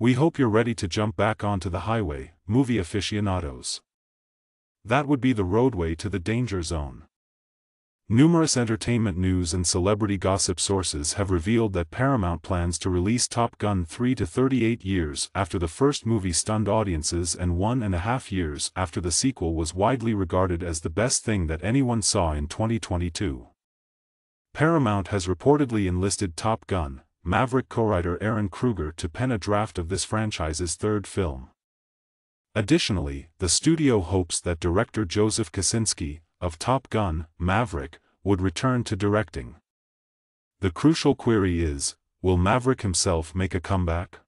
We hope you're ready to jump back onto the highway, movie aficionados. That would be the roadway to the danger zone. Numerous entertainment news and celebrity gossip sources have revealed that Paramount plans to release Top Gun 3 to 38 years after the first movie stunned audiences and one and a half years after the sequel was widely regarded as the best thing that anyone saw in 2022. Paramount has reportedly enlisted Top Gun, Maverick co-writer Ehren Kruger to pen a draft of this franchise's third film. Additionally, the studio hopes that director Joseph Kosinski, of Top Gun, Maverick, would return to directing. The crucial query is, will Maverick himself make a comeback?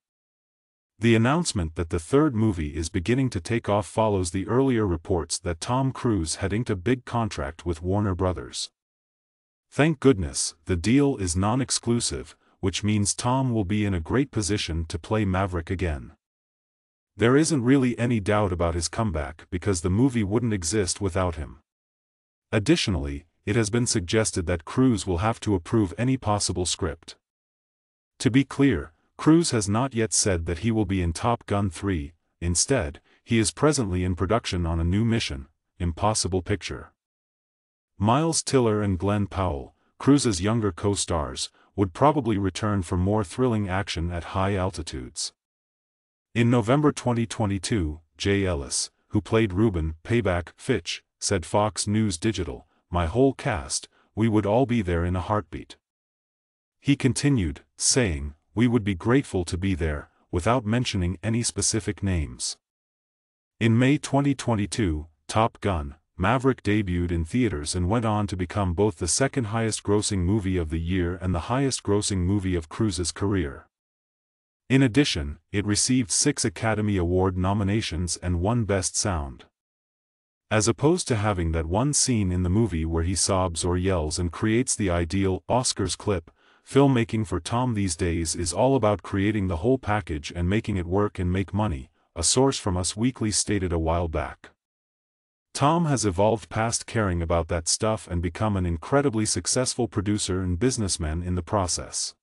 The announcement that the third movie is beginning to take off follows the earlier reports that Tom Cruise had inked a big contract with Warner Brothers. Thank goodness, the deal is non-exclusive, which means Tom will be in a great position to play Maverick again. There isn't really any doubt about his comeback because the movie wouldn't exist without him. Additionally, it has been suggested that Cruise will have to approve any possible script. To be clear, Cruise has not yet said that he will be in Top Gun 3, instead, he is presently in production on a new mission, Impossible Picture. Miles Teller and Glen Powell, Cruise's younger co-stars, would probably return for more thrilling action at high altitudes. In November 2022, Jay Ellis, who played Reuben Payback Fitch, said Fox News Digital, my whole cast, we would all be there in a heartbeat. He continued, saying, we would be grateful to be there, without mentioning any specific names. In May 2022, Top Gun, Maverick debuted in theaters and went on to become both the second highest grossing movie of the year and the highest grossing movie of Cruise's career. In addition, it received six Academy Award nominations and one Best Sound. As opposed to having that one scene in the movie where he sobs or yells and creates the ideal Oscars clip, filmmaking for Tom these days is all about creating the whole package and making it work and make money, a source from Us Weekly stated a while back. Tom has evolved past caring about that stuff and become an incredibly successful producer and businessman in the process.